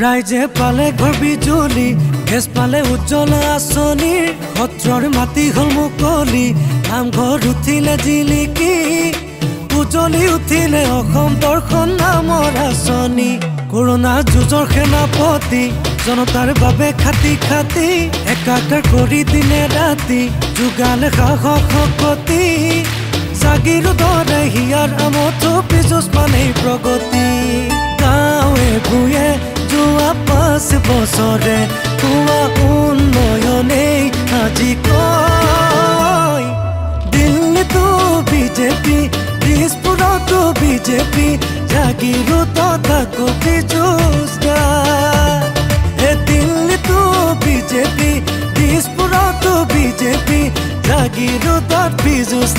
ৰাইজে পালে ঘৰ বিজুলী গেছ পালে উজ্জ্বল আঁচনিৰ সত্ৰৰ মাটি হ'ল মুকলি নামঘৰ উঠিলে জিলিকি উজলি উঠিলে অসম দৰ্শন নামৰ আঁচনি। কৰোণা যুঁজৰ সেনাপতি জনতাৰ বাবে খাটি খাটি একাকাৰ কৰি দিনে ৰাতি যোগালে সাহস শক্তি। জাগিৰো দৰে হিয়াৰ আমঠো পিছুচ পানেই প্ৰগতি। যোৱা পাঁচ বছৰে হোৱা উন্নয়নেই আজি কয়। দিল্লীতো বিজেপি দিছপুৰতো বিজেপি জাগিৰোতো তাকো পিছুচ এ দিল্লীতো বিজেপি দিছপুৰতো বিজেপি জাগিৰোতত পিছুচ